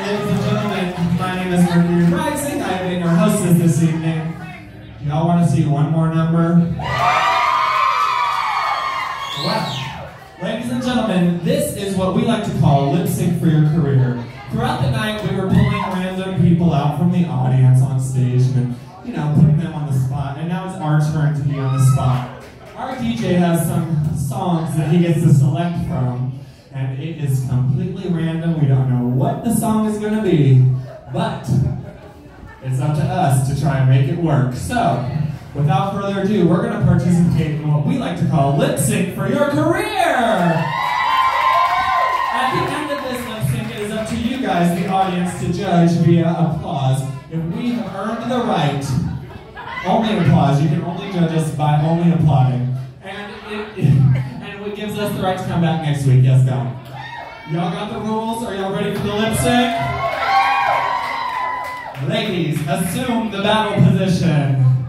Ladies and gentlemen, my name is Mercury Rising. I have been your hostess this evening. Y'all want to see one more number? Wow. Ladies and gentlemen, this is what we like to call lip sync for your career. Throughout the night, we were pulling random people out from the audience on stage and, you know, putting them on the spot. And now it's our turn to be on the spot. Our DJ has some songs that he gets to select from, and it is completely random. We don't know what the song is going to be, but it's up to us to try and make it work. So, without further ado, we're going to participate in what we like to call lip sync for your career. At the end of this lip sync, it is up to you guys, the audience, to judge via applause if we have earned the right. Only applause. You can only judge us by only applauding, and it, and it gives us the right to come back next week. Yes, God. Y'all got the rules? Are y'all ready for the lip sync? Ladies, assume the battle position.